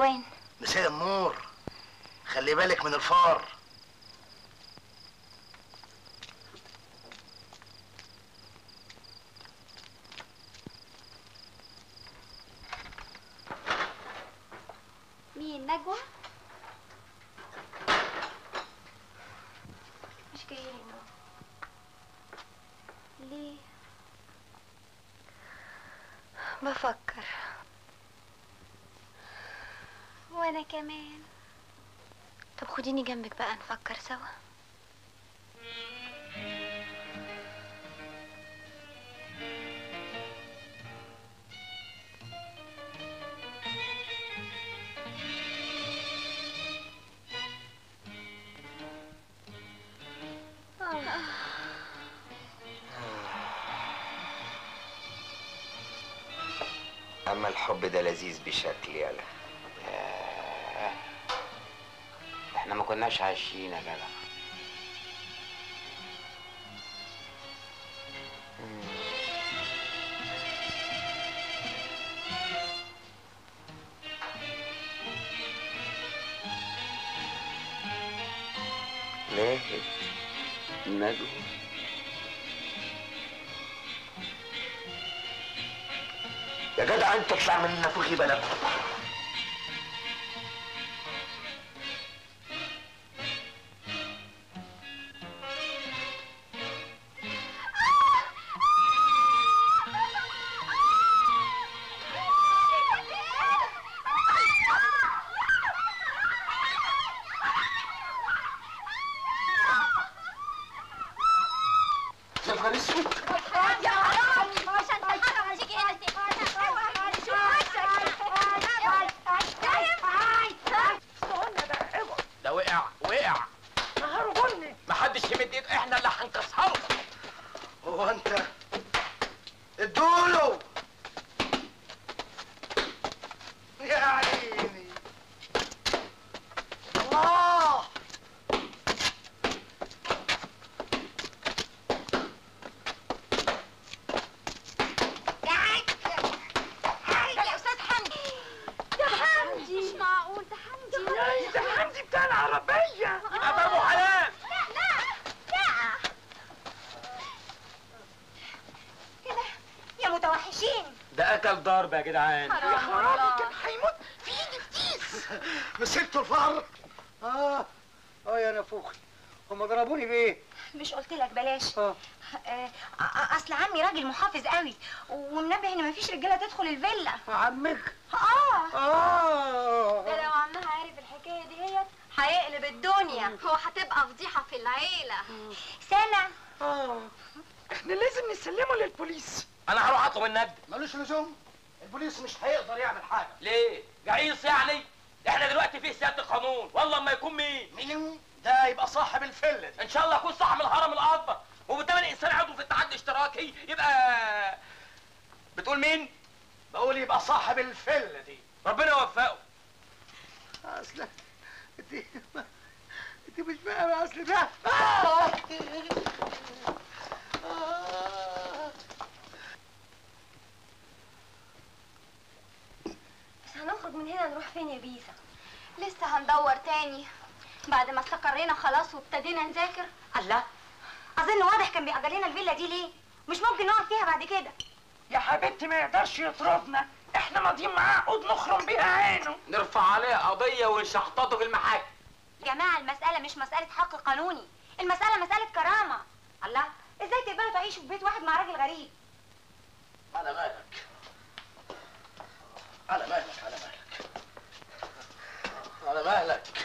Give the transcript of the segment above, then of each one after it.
وين؟ مساء النور. خلي بالك من الفار. مين؟ نجوى مش جاية لي النوم ليه بفكر وأنا كمان. طب خديني جنبك بقى نفكر سوا. أما الحب ده لذيذ بشكل يالا ياه. إحنا ما كناش عايشين يا جدع. ليه؟ نجوى يا جدع انت اطلع من نافوخي بلد اكل ضرب يا جدعان. يا خرابي كان هيموت في ايدي فتيس مسكتوا الفار. آه. آه يا نافوخي هم ضربوني بإيه؟ مش قلت لك بلاش. آه. آه، آه، أصل عمي راجل محافظ قوي ومنبه إن مفيش رجالة تدخل الفيلا. عمك. آه. آه. ده لو عمها عارف الحكاية دي هي هيقلب الدنيا. هو هتبقى فضيحة في العيلة. سنه آه. إحنا لازم نسلمه للبوليس. أنا هروح اطلب الند ملوش لزوم. البوليس مش هيقدر يعمل حاجة. ليه؟ جعيص يعني؟ إحنا دلوقتي في سيادة القانون والله ما يكون مين. مين؟ ده يبقى صاحب الفله دي. ان شاء الله يكون صاحب الهرم الأكبر. وبالتالي الإنسان عضو في اتحاد اشتراكي. يبقى بتقول مين؟ بقول يبقى صاحب الفله دي. ربنا يوفقه. أصل انت انت مش فاهم أصل ده آه. آه. بس هنخرج من هنا نروح فين يا بيسا لسه هندور تاني استقرينا خلاص وابتدينا نذاكر. الله. أظن واضح كان بيأجر لنا الفيلا دي ليه؟ مش ممكن نقعد فيها بعد كده. يا حبيبتي ما يقدرش يطردنا. إحنا ماضيين معاه عقود نخرم بيها عينه. نرفع عليه قضية ونشحططه في المحاكم. يا جماعة المسألة مش مسألة حق قانوني. المسألة مسألة كرامة. الله. إزاي تقبلوا تعيشوا في بيت واحد مع راجل غريب؟ على مالك. على مالك على مالك. على مالك.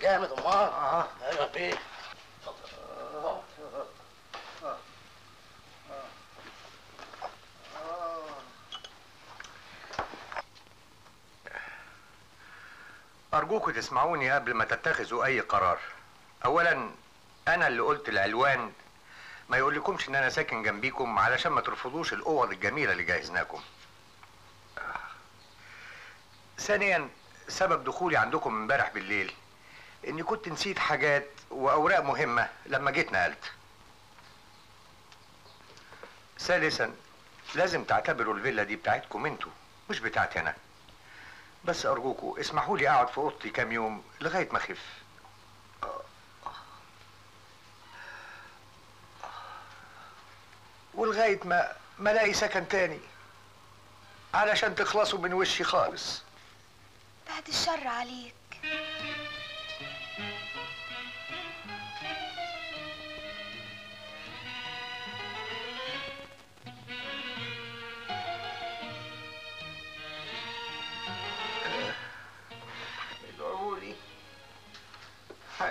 جامد امال آه أيوه فيه أرجوكوا تسمعوني قبل ما تتخذوا أي قرار. أولاً أنا اللي قلت العنوان ما يقولكمش إن أنا ساكن جنبيكم علشان ما ترفضوش الأوض الجميلة اللي جهزناكم. آه. ثانياً سبب دخولي عندكم امبارح بالليل إني كنت نسيت حاجات وأوراق مهمة لما جيت نقلت. ثالثاً لازم تعتبروا الفيلا دي بتاعتكم أنتوا مش بتاعتي أنا. بس أرجوكوا اسمحوا لي أقعد في أوضتي كام يوم لغاية ما أخف ولغاية ما ما ألاقي سكن تاني علشان تخلصوا من وشي خالص بعد الشر عليك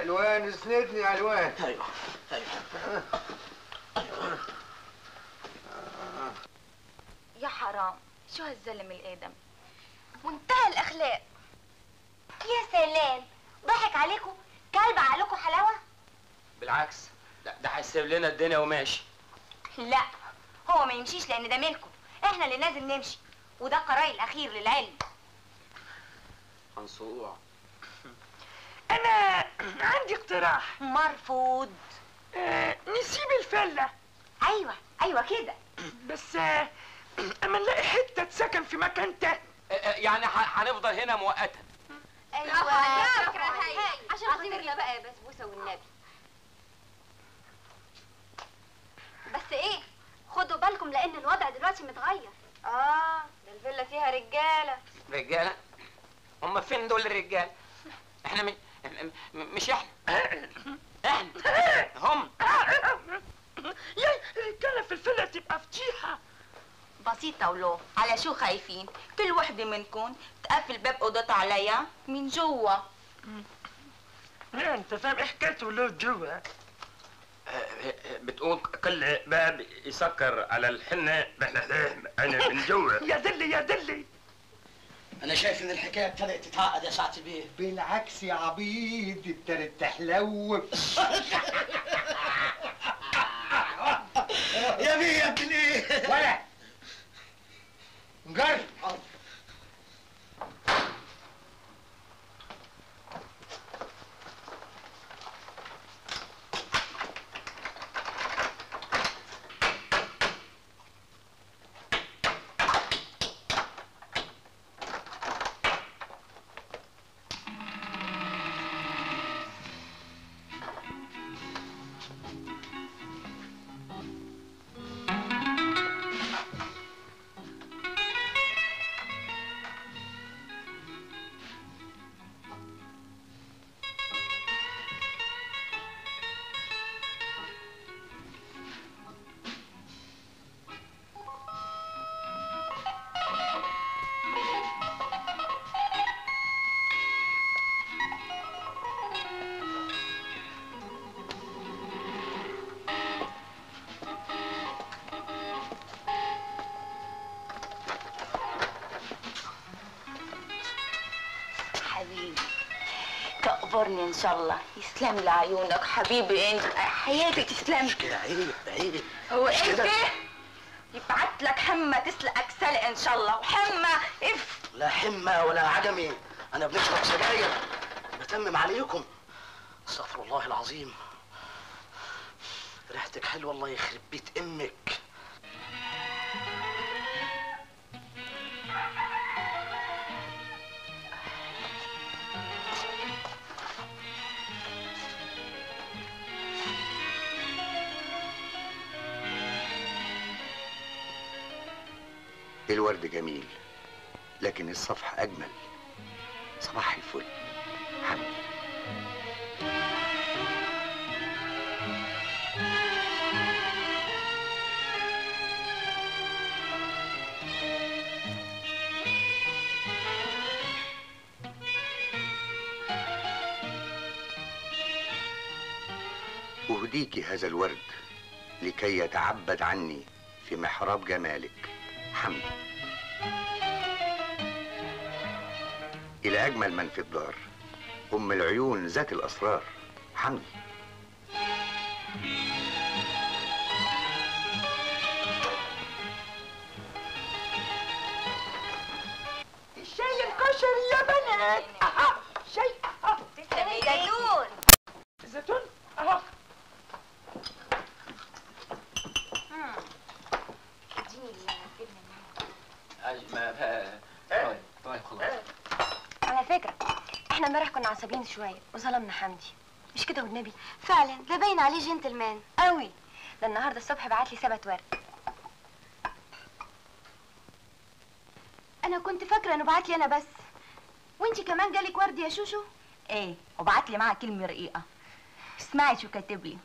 علوان اسندني يا علوان أيوه أيوه. يا حرام شو هالزلم الآدم؟ منتهى الأخلاق. يا سلام ضحك عليكم كلب عليكم حلاوة؟ بالعكس لا ده هيسيب لنا الدنيا وماشي. لا هو ما يمشيش لأن ده ملكه إحنا اللي لازم نمشي وده القرار الاخير للعلم. منصوع أنا عندي اقتراح. مرفوض. آه نسيب الفلة. أيوه أيوه كده. بس آه أما نلاقي حتة سكن في مكان تاني آه، آه، يعني ح- هنفضل هنا مؤقتا. أيوه فكره هاي. عشان خاطرنا بقى يا بسبوسه والنبي. بس إيه؟ خدوا بالكم لأن الوضع دلوقتي متغير. آه ده الفيلا فيها رجالة. رجالة؟ هم فين دول الرجال؟ إحنا من إحنا م- مش إحنا. إحنا. هم. يا الرجاله في الفله تبقى فضيحه بسيطة ولو على شو خايفين؟ كل وحدة منكم تقفل باب أوضتها عليا من جوا. انت فاهم إيه حكاية ولاد جوا؟ بتقول كل باب يسكر على الحنة أنا من جوا. يا دلي يا دلي. أنا شايف إن الحكاية ابتدت تتعقد يا سعد البيه بالعكس يا عبيد ابتدت تحلو. تقبرني إن شاء الله. يسلم لي عيونك حبيبي. أنت حياتي تسلم. كده عيب عيب. هو مش أنت كده. يبعت لك حمى تسلقك سلق إن شاء الله. وحمى إف. لا حمى ولا عجمي. أنا بنشرب سجاير. بتمم عليكم. استغفر الله العظيم. ريحتك حلوة الله يخرب بيت أمك. الورد جميل لكن الصفحة أجمل. صباح الفل. حمد أهديك هذا الورد لكي يتعبد عني في محراب جمالك. حمد. إلى أجمل من في الدار أم العيون ذات الأسرار. حمد. الشاي الكشري يا بنات أها شاي آه. تسلم إيدك زيتون اهو اديني الجبنه أي- ما- طيب طيب خلاص إحنا امبارح كنا عصبيين شوية وظلمنا حمدي. مش كده والنبي؟ فعلا ده باين عليه جنتلمان. قوي ده النهارده الصبح بعت لي سبت ورد أنا كنت فاكرة إنه بعت لي أنا بس. وإنتي كمان جالك ورد يا شوشو؟ إيه وبعت لي معاها كلمة رقيقة. اسمعي شو كاتب لي.